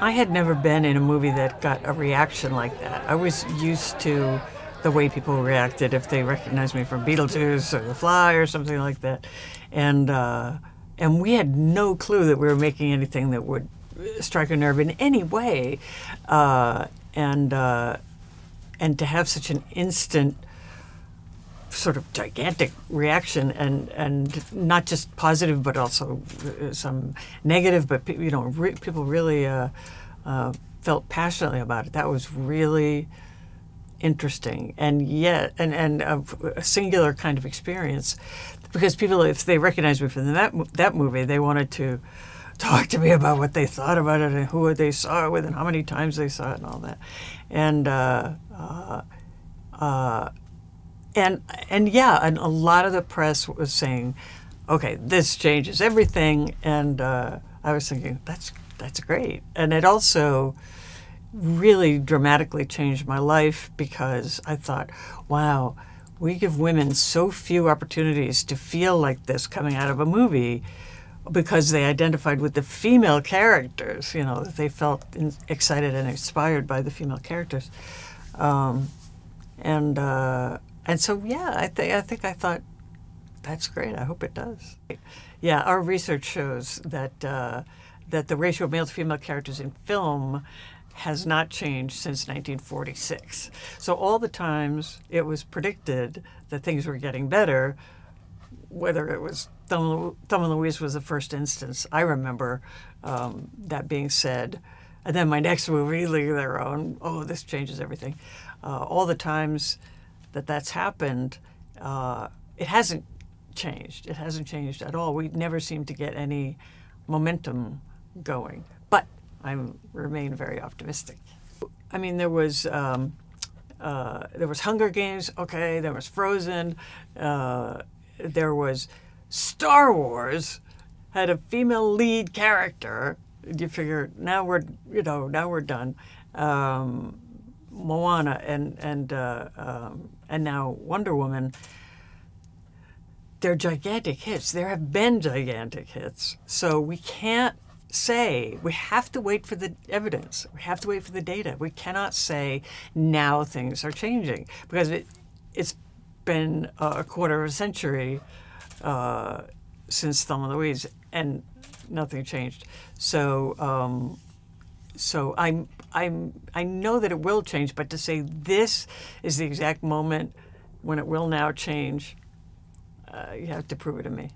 I had never been in a movie that got a reaction like that. I was used to the way people reacted if they recognized me from Beetlejuice or The Fly or something like that, and uh, and we had no clue that we were making anything that would strike a nerve in any way, uh, and uh, and to have such an instant sort of gigantic reaction and and not just positive but also uh, some negative but you know re- people really uh, uh, felt passionately about it. That was really interesting. And yet and and a, a, singular kind of experience because people if they recognized me from that that movie they wanted to talk to me about what they thought about it and who they saw it with and how many times they saw it and all that. And uh, uh, uh and and yeah, and a lot of the press was saying, "Okay, this changes everything," and uh, I was thinking that's that's great, and it also really dramatically changed my life because I thought, wow, we give women so few opportunities to feel like this coming out of a movie because they identified with the female characters, you know, they felt in, excited and inspired by the female characters. Um, and uh, and so, yeah, I, th- I think I thought, that's great. I hope it does. Yeah, our research shows that, uh, that the ratio of male to female characters in film has not changed since 1946. So all the times it was predicted that things were getting better, whether it was Thelma, Thelma Louise was the first instance. I remember um, that being said. And then my next movie, League of Their Own, oh, this changes everything. Uh, all the times that that's happened, uh, it hasn't changed. It hasn't changed at all. We never seem to get any momentum going. But I remain very optimistic. I mean, there was um, uh, there was Hunger Games. Okay, there was Frozen. Uh, there was Star Wars. Had a female lead character. You figure now we're you know now we're done. Um, Moana and and uh, um, and now Wonder Woman, they're gigantic hits. There have been gigantic hits, so we can't say we have to wait for the evidence. We have to wait for the data. We cannot say now things are changing because it it's been a quarter of a century uh, since Thelma Louise and nothing changed. So. Um, so I'm I'm I know that it will change, but to say this is the exact moment when it will now change, uh, you have to prove it to me.